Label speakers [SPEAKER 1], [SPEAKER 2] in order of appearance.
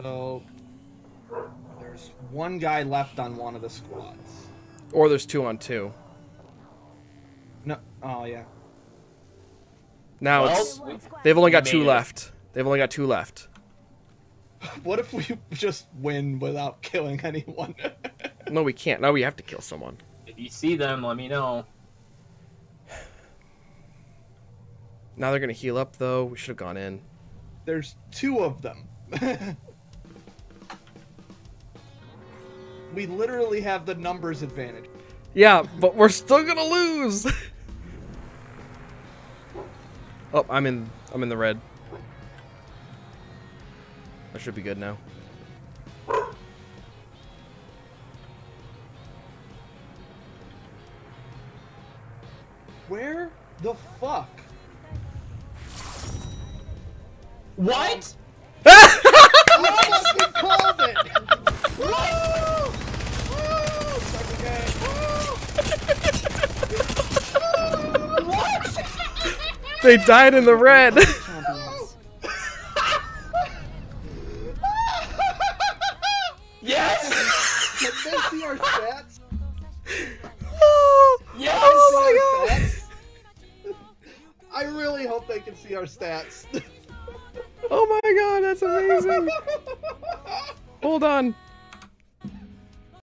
[SPEAKER 1] So there's one guy left on one of the squads.
[SPEAKER 2] Or there's two on two.
[SPEAKER 1] No. Oh yeah.
[SPEAKER 2] Now
[SPEAKER 3] Well,
[SPEAKER 2] it's they've only got two
[SPEAKER 3] it.
[SPEAKER 2] left. They've only got two left.
[SPEAKER 1] What if we just win without killing anyone?
[SPEAKER 2] No, we can't. Now we have to kill someone.
[SPEAKER 3] If you see them, let me know.
[SPEAKER 2] Now they're gonna heal up though. We should have gone in.
[SPEAKER 1] There's two of them. we literally have the numbers advantage.
[SPEAKER 2] Yeah, but we're still gonna lose. oh, I'm in. I'm in the red. I should be good now.
[SPEAKER 1] Where the fuck?
[SPEAKER 3] What?
[SPEAKER 1] Oh,
[SPEAKER 2] They died in the red.
[SPEAKER 3] Yes!
[SPEAKER 1] Can they see our stats?
[SPEAKER 3] Oh, yes!
[SPEAKER 1] Oh my god! I really hope they can see our stats.
[SPEAKER 2] oh my god, that's amazing. Hold on.